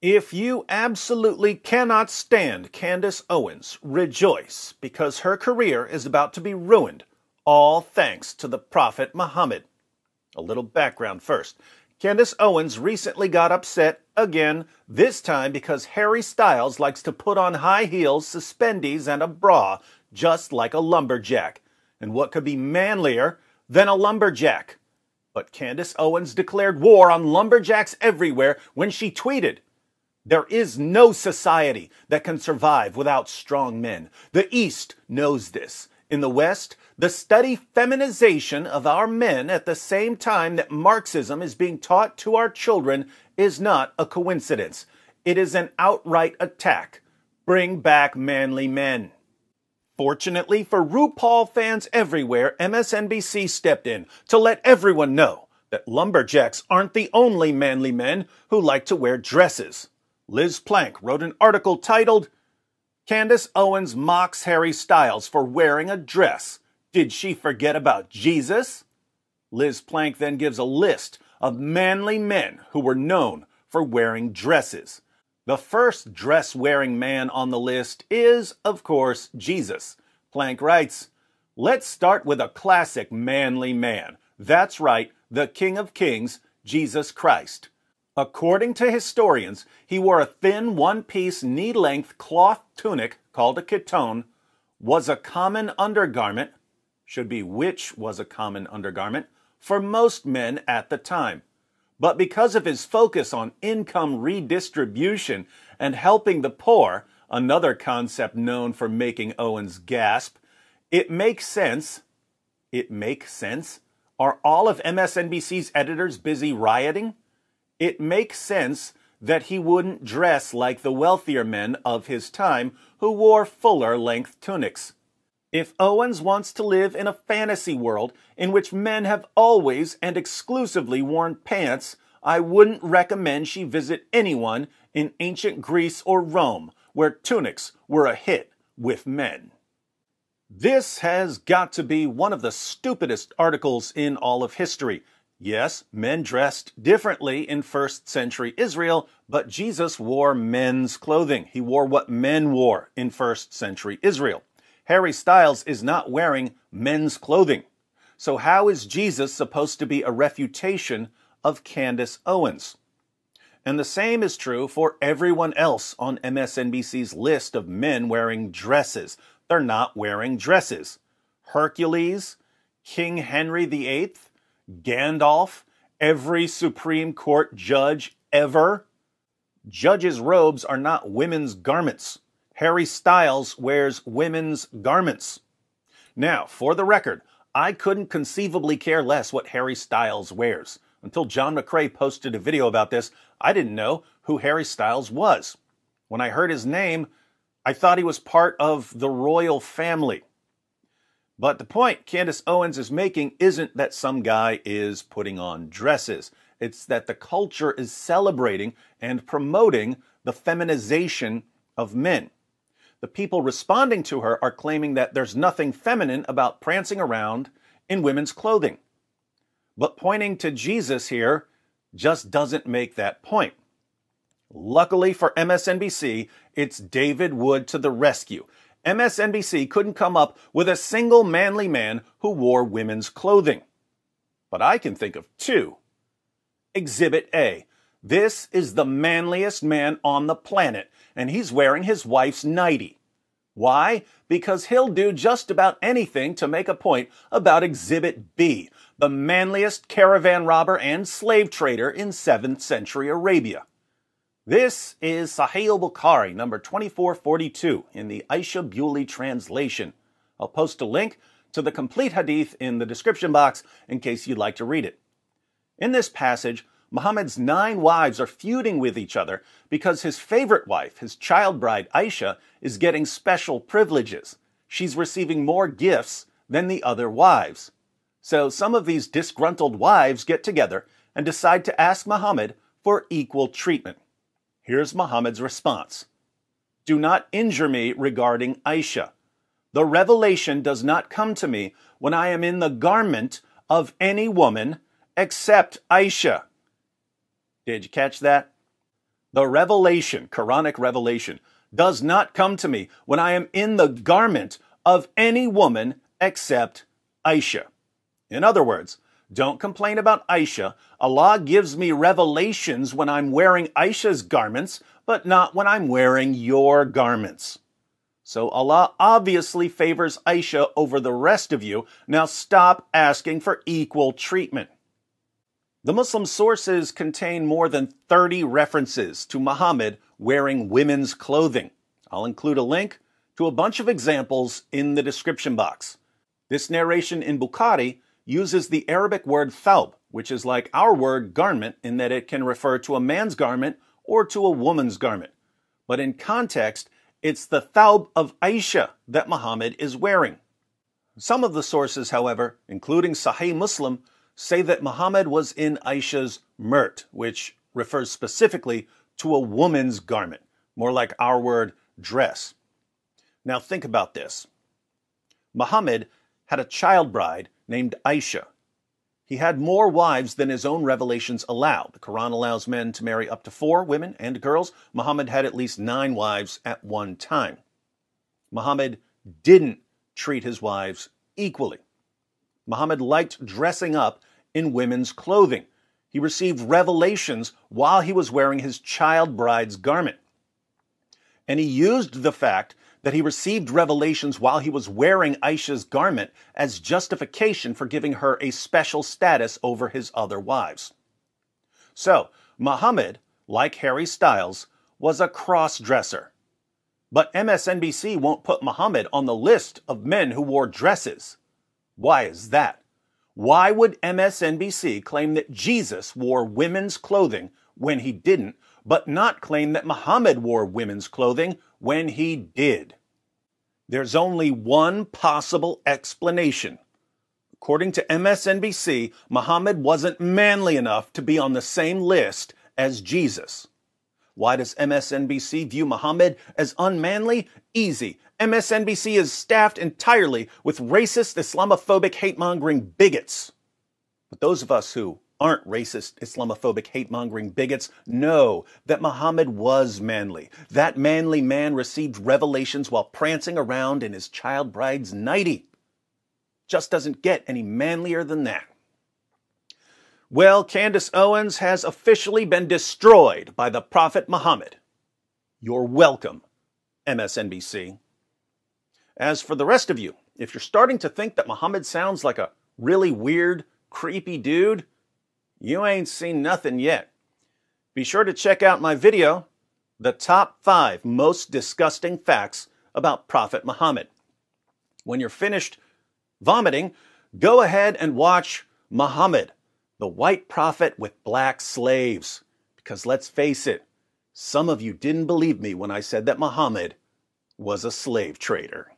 If you absolutely cannot stand Candace Owens, rejoice because her career is about to be ruined, all thanks to the Prophet Muhammad. A little background first. Candace Owens recently got upset again, this time because Harry Styles likes to put on high heels, suspendies, and a bra, just like a lumberjack. And what could be manlier than a lumberjack? But Candace Owens declared war on lumberjacks everywhere when she tweeted, there is no society that can survive without strong men. The East knows this. In the West, the steady feminization of our men at the same time that Marxism is being taught to our children is not a coincidence. It is an outright attack. Bring back manly men. Fortunately for RuPaul fans everywhere, MSNBC stepped in to let everyone know that lumberjacks aren't the only manly men who like to wear dresses. Liz Plank wrote an article titled, Candace Owens mocks Harry Styles for wearing a dress did she forget about Jesus? Liz Plank then gives a list of manly men who were known for wearing dresses. The first dress wearing man on the list is, of course, Jesus. Plank writes, Let's start with a classic manly man. That's right, the King of Kings, Jesus Christ. According to historians, he wore a thin one piece knee length cloth tunic called a chiton, was a common undergarment, should be which was a common undergarment for most men at the time. But because of his focus on income redistribution and helping the poor, another concept known for making Owens gasp, it makes sense. It makes sense. Are all of MSNBC's editors busy rioting? It makes sense that he wouldn't dress like the wealthier men of his time who wore fuller length tunics. If Owens wants to live in a fantasy world in which men have always and exclusively worn pants, I wouldn't recommend she visit anyone in ancient Greece or Rome, where tunics were a hit with men. This has got to be one of the stupidest articles in all of history. Yes, men dressed differently in first century Israel, but Jesus wore men's clothing. He wore what men wore in first century Israel. Harry Styles is not wearing men's clothing. So, how is Jesus supposed to be a refutation of Candace Owens? And the same is true for everyone else on MSNBC's list of men wearing dresses. They're not wearing dresses. Hercules, King Henry VIII, Gandalf, every Supreme Court judge ever. Judges' robes are not women's garments. Harry Styles wears women's garments. Now, for the record, I couldn't conceivably care less what Harry Styles wears. Until John McCrae posted a video about this, I didn't know who Harry Styles was. When I heard his name, I thought he was part of the royal family. But the point Candace Owens is making isn't that some guy is putting on dresses. It's that the culture is celebrating and promoting the feminization of men. The people responding to her are claiming that there's nothing feminine about prancing around in women's clothing. But pointing to Jesus here just doesn't make that point. Luckily for MSNBC, it's David Wood to the rescue. MSNBC couldn't come up with a single manly man who wore women's clothing. But I can think of two. Exhibit A. This is the manliest man on the planet, and he's wearing his wife's nightie. Why? Because he'll do just about anything to make a point about Exhibit B, the manliest caravan robber and slave trader in 7th century Arabia. This is Sahih Bukhari, number 2442, in the Aisha Bewley translation. I'll post a link to the complete hadith in the description box in case you'd like to read it. In this passage, Muhammad's nine wives are feuding with each other because his favorite wife, his child bride Aisha, is getting special privileges. She's receiving more gifts than the other wives. So some of these disgruntled wives get together and decide to ask Muhammad for equal treatment. Here's Muhammad's response Do not injure me regarding Aisha. The revelation does not come to me when I am in the garment of any woman except Aisha. Did you catch that? The revelation, Quranic revelation, does not come to me when I am in the garment of any woman except Aisha. In other words, don't complain about Aisha. Allah gives me revelations when I'm wearing Aisha's garments, but not when I'm wearing your garments. So Allah obviously favors Aisha over the rest of you. Now stop asking for equal treatment. The Muslim sources contain more than 30 references to Muhammad wearing women's clothing. I'll include a link to a bunch of examples in the description box. This narration in Bukhari uses the Arabic word thawb, which is like our word garment in that it can refer to a man's garment or to a woman's garment. But in context, it's the thawb of Aisha that Muhammad is wearing. Some of the sources, however, including Sahih Muslim, say that Muhammad was in Aisha's mirt, which refers specifically to a woman's garment, more like our word dress. Now think about this. Muhammad had a child bride named Aisha. He had more wives than his own revelations allow. The Quran allows men to marry up to four women and girls. Muhammad had at least nine wives at one time. Muhammad didn't treat his wives equally. Muhammad liked dressing up in women's clothing. He received revelations while he was wearing his child bride's garment. And he used the fact that he received revelations while he was wearing Aisha's garment as justification for giving her a special status over his other wives. So, Muhammad, like Harry Styles, was a cross dresser. But MSNBC won't put Muhammad on the list of men who wore dresses. Why is that? Why would MSNBC claim that Jesus wore women's clothing when he didn't, but not claim that Muhammad wore women's clothing when he did? There's only one possible explanation. According to MSNBC, Muhammad wasn't manly enough to be on the same list as Jesus. Why does MSNBC view Muhammad as unmanly? Easy. MSNBC is staffed entirely with racist, Islamophobic, hate mongering bigots. But those of us who aren't racist, Islamophobic, hate mongering bigots know that Muhammad was manly. That manly man received revelations while prancing around in his child bride's nightie. Just doesn't get any manlier than that. Well, Candace Owens has officially been destroyed by the Prophet Muhammad. You're welcome, MSNBC. As for the rest of you, if you're starting to think that Muhammad sounds like a really weird, creepy dude, you ain't seen nothing yet. Be sure to check out my video, The Top 5 Most Disgusting Facts About Prophet Muhammad. When you're finished vomiting, go ahead and watch Muhammad the white prophet with black slaves. Because let's face it, some of you didn't believe me when I said that Muhammad was a slave trader.